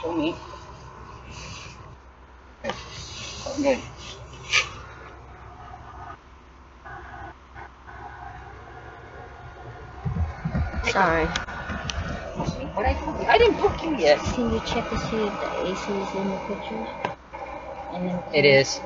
Show me. Okay. Sorry. What I told you? I didn't book you yet. Can you check to see if the AC is in the picture? And then It is.